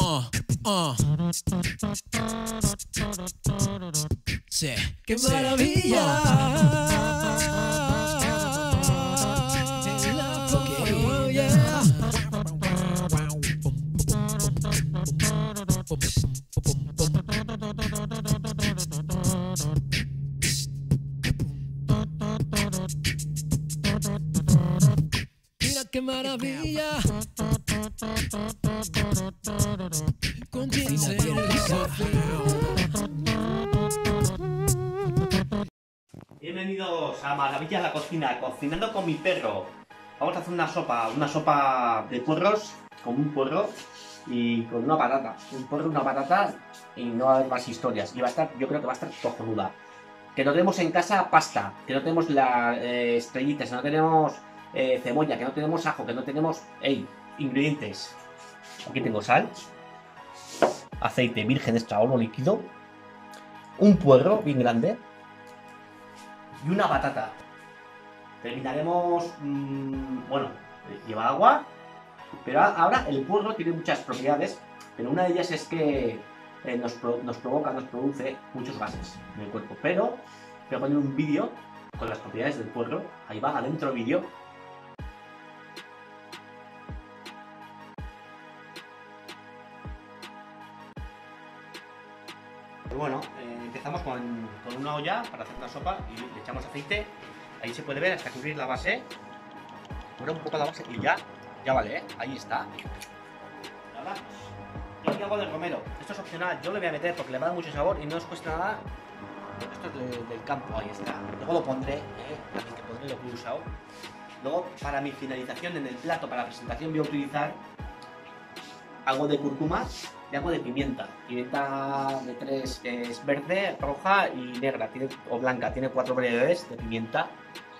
Uh, uh. Sí. ¡Qué sí. maravilla! Qué maravilla. Bienvenidos a Maravillas la Cocina, cocinando con mi perro. Vamos a hacer una sopa, una sopa de puerros, con un puerro y con una patata. Un puerro, una patata y no va a haber más historias. Y va a estar, yo creo que va a estar cojonuda. Que no tenemos en casa pasta, que no tenemos las estrellitas, que no tenemos eh, cebolla, que no tenemos ajo, que no tenemos... Ingredientes. Aquí tengo sal, aceite virgen extra oro líquido, un puerro bien grande, y una patata. Terminaremos, mm, bueno, lleva agua, pero ahora el puerro tiene muchas propiedades, pero una de ellas es que eh, nos, nos provoca, nos produce muchos gases en el cuerpo. Pero voy a poner un vídeo con las propiedades del puerro, ahí va, adentro vídeo. Bueno, eh, empezamos con, con una olla para hacer una sopa y le echamos aceite. Ahí se puede ver hasta cubrir la base. Cubrir un poco la base y ya, ya vale, ¿eh? ahí está. Ahora, y aquí algo de romero. Esto es opcional, yo le voy a meter porque le va a dar mucho sabor y no os cuesta nada. Esto es de- del campo, ahí está. Luego lo pondré, ¿eh? también que pondré lo que he usado. Luego, para mi finalización en el plato, para la presentación, voy a utilizar algo de cúrcuma y algo de pimienta. Pimienta de tres, que es verde, roja y negra, o blanca. Tiene cuatro variedades de pimienta,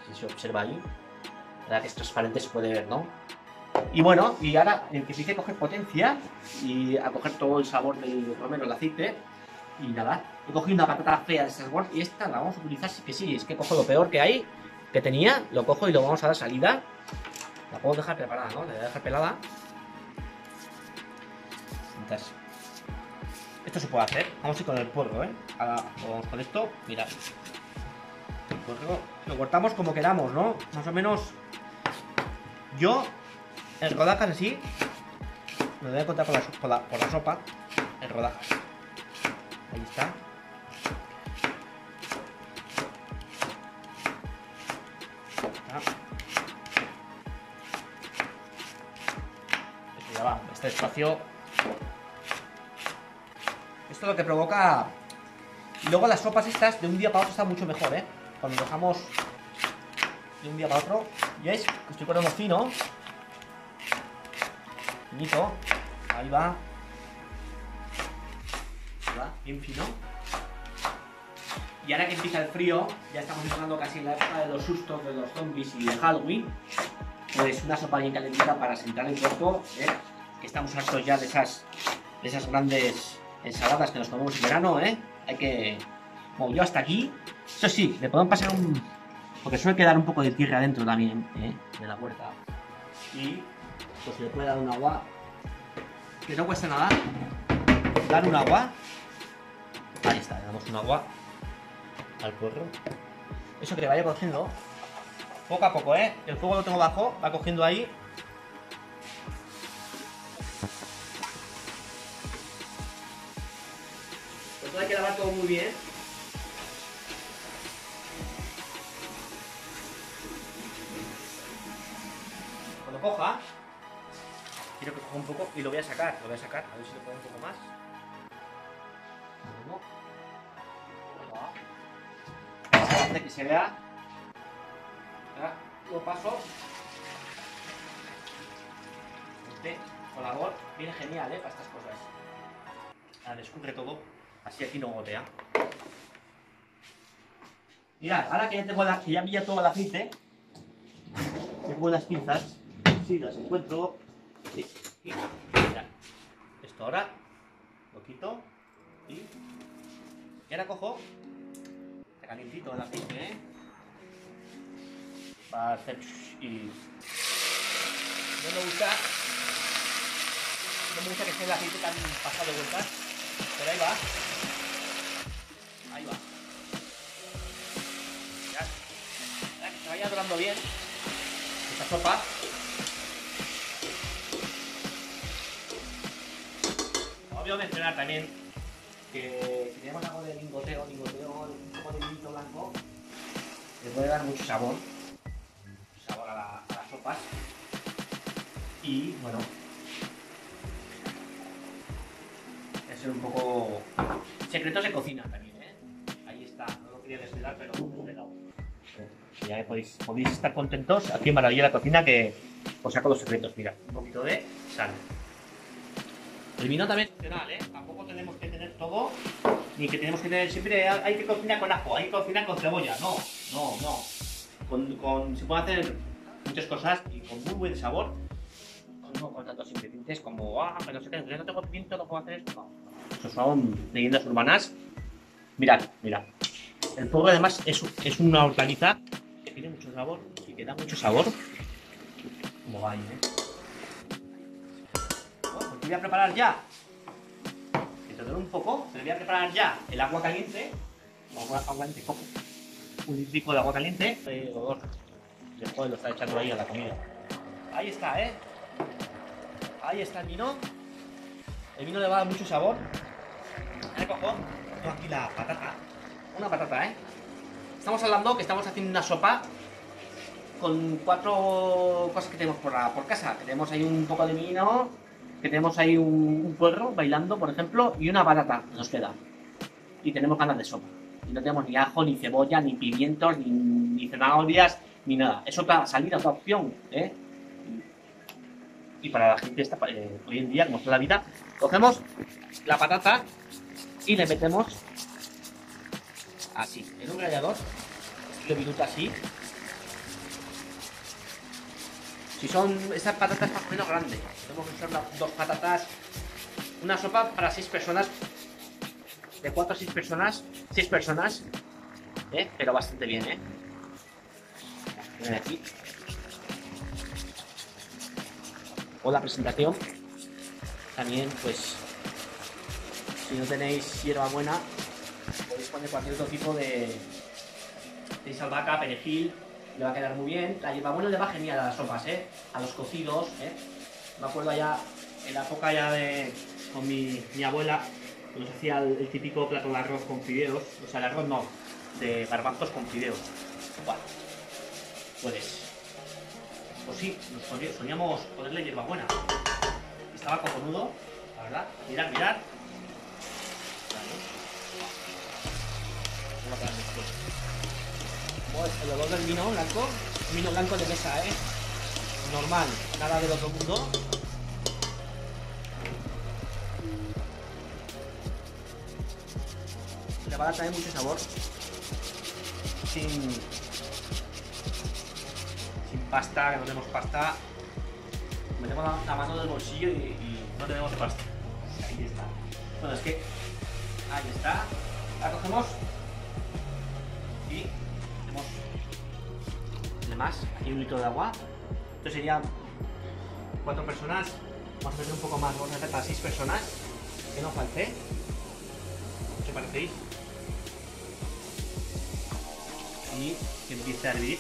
si se observa ahí. La que es transparente, se puede ver, ¿no? Y bueno, y ahora empecé a coger potencia y a coger todo el sabor del romero, el aceite. Y nada, he cogido una patata fea de esas Word y esta la vamos a utilizar sí que sí. Es que cojo lo peor que hay, que tenía, lo cojo y lo vamos a dar salida. La puedo dejar preparada, ¿no? La voy a dejar pelada. Esto se puede hacer. Vamos a ir con el puerro, ¿eh? Ahora vamos con esto. Mirad. El puerro lo cortamos como queramos, ¿no? Más o menos. Yo, en rodajas así, me voy a contar por la, sopa. En rodajas. Ahí está. Esto ya va, este espacio esto lo que provoca. Luego las sopas estas de un día para otro están mucho mejor, ¿eh? Cuando dejamos de un día para otro. Ya veis que estoy poniendo fino. Finito. Ahí va. Ahí va, bien fino. Y ahora que empieza el frío, ya estamos entrando casi en la época de los sustos, de los zombies y de Halloween. Pues una sopa bien calentita para sentar el cuerpo, ¿eh? Que estamos hartos ya de esas, de esas grandes ensaladas que nos comemos en verano, ¿eh? Hay que... Como yo hasta aquí... Eso sí, le podemos pasar un... Porque suele quedar un poco de tierra dentro también, ¿eh? De la huerta. Y pues le puede dar un agua que no cuesta nada. Dar un agua. Ahí está, le damos un agua al puerro. Eso que le vaya cogiendo poco a poco, ¿eh? El fuego lo tengo bajo, va cogiendo ahí. Muy bien. Cuando coja, quiero que coja un poco y lo voy a sacar. Lo voy a sacar, a ver si lo puedo un poco más. Hace que se vea. Ahora lo paso. Este colador viene genial, ¿eh? Para estas cosas. Ahora escurre todo. Así aquí no gotea. Mirad, ahora que ya tengo la, que ya pilla todo el aceite, tengo las pinzas, sí, las encuentro. Sí. Esto ahora lo quito y, y ahora cojo, está calientito el aceite, ¿eh? Para hacer y No me gusta. No me gusta que esté el aceite tan pasado de vueltas. Pero ahí va. Ahí va. Ya. Que se vaya dorando bien. Esta sopa. Obvio mencionar también que si tenemos algo de lingoteo, lingoteo, un poco de vinito blanco, le puede dar mucho sabor. Sabor a las sopas. Y bueno. Un poco. Secretos de cocina también, ¿eh? Ahí está, no lo quería desvelar, pero desvelado. Ya podéis, podéis estar contentos aquí en Maravilla la Cocina que os saco los secretos. Mira, un poquito de sal. El vino también es opcional, ¿eh? Tampoco tenemos que tener todo, ni que tenemos que tener siempre hay que cocinar con ajo, hay que cocinar con cebolla. No, no, no. Con, con- se pueden hacer muchas cosas y con muy buen sabor, no con tantos ingredientes como, ah, que no sé qué, no tengo pimiento, no puedo hacer esto. No, son leyendas urbanas. Mirad, mirad. El pueblo además es, es una hortaliza que tiene mucho sabor y que da mucho sabor. Como va ¿eh? Bueno, pues te voy a preparar ya. Que te un poco. Te voy a preparar ya el agua caliente. Agua, agua caliente, coco. Un litrico de agua caliente. Eh, olor. Después lo está echando ahí a la comida. Ahí está, ¿eh? Ahí está el vino. El vino le va a dar mucho sabor. Cojo tengo aquí la patata. Una patata, ¿eh? Estamos hablando que estamos haciendo una sopa con cuatro cosas que tenemos por, por casa. Tenemos ahí un poco de vino, que tenemos ahí un, un puerro bailando, por ejemplo, y una patata nos queda. Y tenemos ganas de sopa. Y no tenemos ni ajo, ni cebolla, ni pimientos, ni, ni zanahorias, ni nada. Es otra salida, otra opción, ¿eh? Y para la gente esta, eh, hoy en día, como está la vida, cogemos la patata y le metemos así, en un rallador, lo minuto así. Si son estas patatas más o menos grandes, podemos usar la- dos patatas, una sopa para seis personas, de cuatro a seis personas, seis personas, ¿eh? pero bastante bien, ¿eh? Miren aquí. O la presentación, también pues, si no tenéis hierbabuena, podéis poner cualquier otro tipo de, de albahaca, perejil, le va a quedar muy bien. La hierbabuena le va genial a las sopas, ¿eh? A los cocidos, ¿eh? Me acuerdo ya, en la época ya de, con mi, mi abuela, que nos hacía el, típico plato de arroz con fideos, o sea, el arroz no, de garbanzos con fideos. Bueno, pues, pues sí, nos solíamos ponerle hierbabuena. Estaba cojonudo, la verdad. Mirad, mirad. Vamos a acabar después. Como es el olor del vino blanco, vino blanco de mesa, ¿eh? Normal, nada del otro mundo. Le va a también mucho sabor. Sin. Sin pasta, que no tenemos pasta. Metemos la, la mano del bolsillo y, y no tenemos pasta. Ahí está. Bueno, es que. Ahí está. La cogemos. Y tenemos además aquí un litro de agua. Esto sería cuatro personas. Vamos a meter un poco más, vamos a hacer para seis personas. Que no falte. ¿Qué parecéis? Y que empiece a hervir.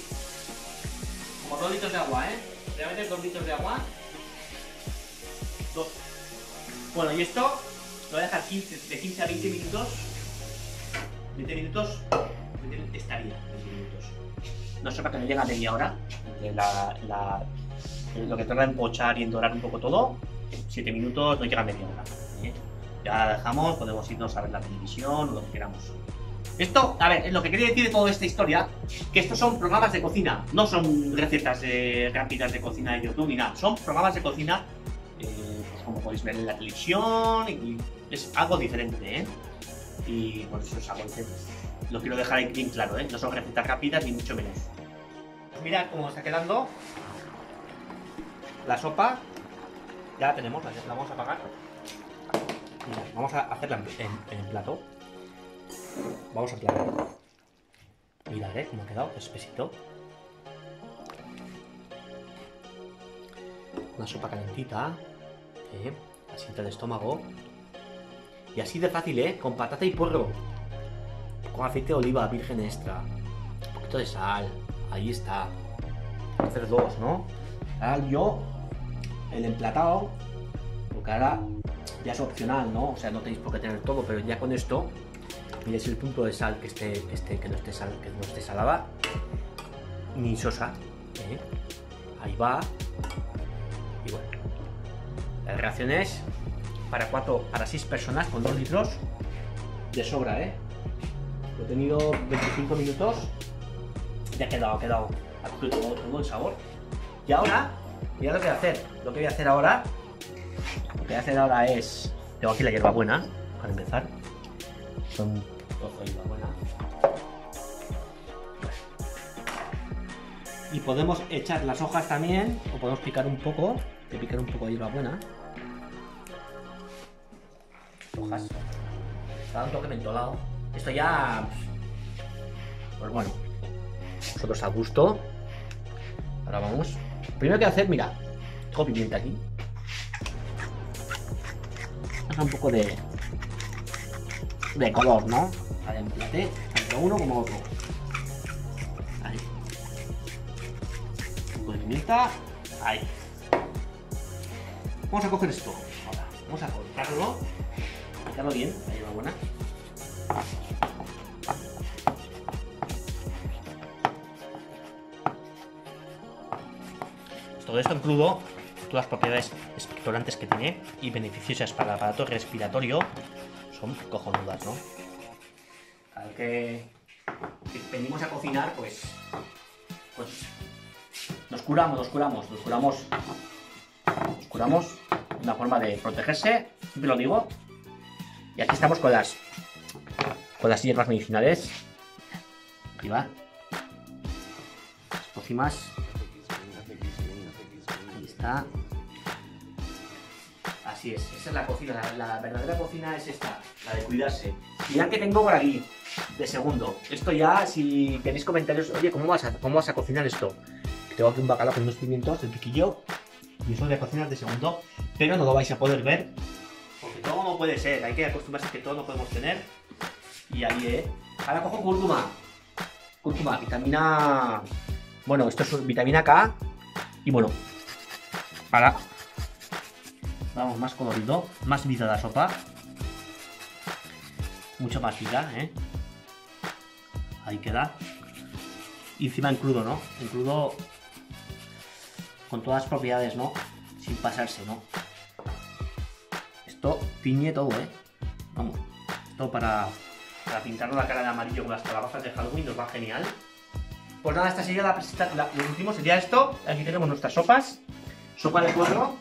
Como dos litros de agua, ¿eh? Meter dos litros de agua. Dos. Bueno, y esto lo voy a dejar 15 de 15 a 20 minutos 20 minutos 20 estaría 20 minutos. Que no llega media hora. Lo que tarda en pochar y en dorar un poco todo, 7 minutos no llega media hora. ¿eh? Ya la dejamos, podemos irnos a ver la televisión o lo que queramos. Esto, a ver, es lo que quería decir de toda esta historia, que estos son programas de cocina, no son recetas eh, rápidas de cocina de YouTube ni nada, son programas de cocina, eh, pues como podéis ver en la televisión, es algo diferente, ¿eh? Y por eso es algo diferente. Lo quiero dejar bien claro, ¿eh? No son recetas rápidas ni mucho menos. Pues mirad cómo está quedando la sopa. Ya la tenemos, la vamos a apagar. Mirad, vamos a hacerla en, en- plato. Vamos a platar. Mirad, ¿eh? Cómo ha quedado, espesito. una sopa calentita, ¿eh? asienta el estómago. Y así de fácil, ¿eh? Con patata y porro. Con aceite de oliva virgen extra. Un poquito de sal. Ahí está. Hacer dos, ¿no? Ahora yo, el emplatado, porque ahora ya es opcional, ¿no? O sea, no tenéis por qué tener todo, pero ya con esto, miréis el punto de sal que esté, esté, que no esté que no esté salada, ni sosa. ¿eh? Ahí va. Y bueno. Las raciones para cuatro, para seis personas con 2 litros de sobra, ¿eh? He tenido 25 minutos. Ya ha quedado, ha quedado. Ha cogido todo, todo el sabor. Y ahora, mira lo que voy a hacer. Lo que voy a hacer ahora. Lo que voy a hacer ahora es. Tengo aquí la hierbabuena, para empezar. Son trozo de hierbabuena. Y podemos echar las hojas también, o podemos picar un poco, de picar un poco de hierbabuena. Hojas. Está un toque mentolado. Esto ya. Pues bueno. Nosotros a gusto. Ahora vamos. Primero que hacer, mira. Tengo pimienta aquí. Deja un poco de. de color, ¿no? Para emplate tanto uno como otro. Ahí. Un poco de pimienta. Ahí. Vamos a coger esto. Ahora. Vamos a cortarlo. Cortarlo bien. Ahí va buena. Todo esto en crudo, todas las propiedades expectorantes que tiene y beneficiosas para el aparato respiratorio son cojonudas, ¿no? Cada vez que, que venimos a cocinar, pues, pues nos curamos, nos curamos, nos curamos, nos curamos una forma de protegerse, siempre lo digo. Y aquí estamos con las con las hierbas medicinales. Aquí va. Las pócimas. Así es, esa es la cocina, la, verdadera cocina es esta, la de cuidarse. Mirad que tengo por aquí, de segundo. Esto ya, si tenéis comentarios, oye, ¿cómo vas a, cómo vas a cocinar esto? Tengo aquí un bacalao con unos pimientos, el piquillo, y eso de cocinar de segundo, pero no lo vais a poder ver, porque todo no puede ser, hay que acostumbrarse que todo no podemos tener. Y ahí, ¿eh? Ahora cojo cúrcuma. Cúrcuma, vitamina... Bueno, esto es vitamina K. Y bueno, para... Vamos, más colorido, más vida la sopa. Mucho más vida, ¿eh? Ahí queda. Y encima en crudo, ¿no? En crudo con todas las propiedades, ¿no? Sin pasarse, ¿no? Esto tiñe todo, ¿eh? Vamos. Esto para, para pintarnos la cara de amarillo con las calabazas de Halloween nos va genial. Pues nada, esta sería la, la- lo último, sería esto. Aquí tenemos nuestras sopas. Sopa de puerro.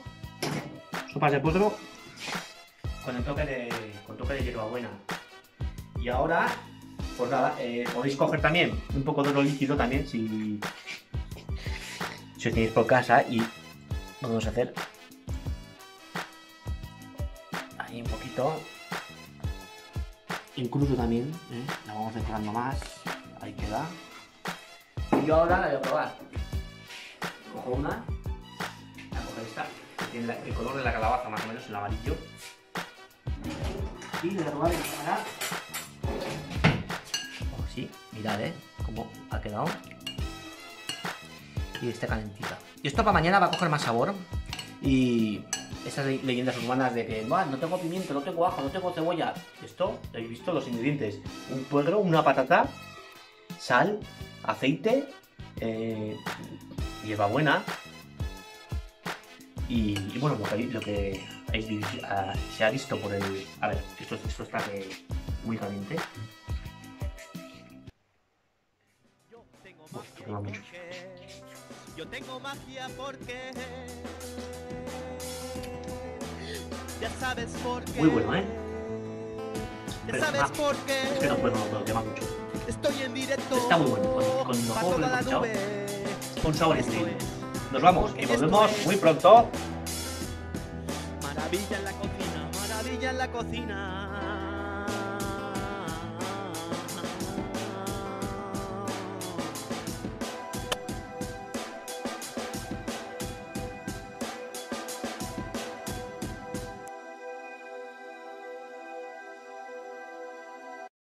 Sopas de puerro. Con el toque de, con toque de hierbabuena. Y ahora, pues nada, eh, podéis coger también un poco de oro líquido también si, si os tenéis por casa y vamos a hacer ahí un poquito en crudo también ¿eh? la vamos decorando más ahí queda y yo ahora la voy a probar cojo una la- el color de la calabaza más o menos el amarillo y la voy a cámara así mirad eh cómo ha quedado y está calentita. Y esto para mañana va a coger más sabor. Y esas le- leyendas urbanas de que "Buah, no tengo pimiento, no tengo ajo, no tengo cebolla. Esto, habéis visto los ingredientes: un puerro, una patata, sal, aceite, eh, hierbabuena. Y, y bueno, lo que, lo que vi- ah, se ha visto por el. A ver, esto, esto está que- muy caliente. Uf, mucho. Yo tengo magia porque ya sabes por qué. Muy bueno, ¿eh? Ya Pero, sabes ah, por qué. Es que no puedo, no puedo, quema mucho. Estoy en directo. Está muy bueno, con- con los pa' juegos toda que la he escuchado. nube. Un sabor Esto increíble. Nos vamos y volvemos muy pronto. Maravilla en la cocina, maravilla en la cocina.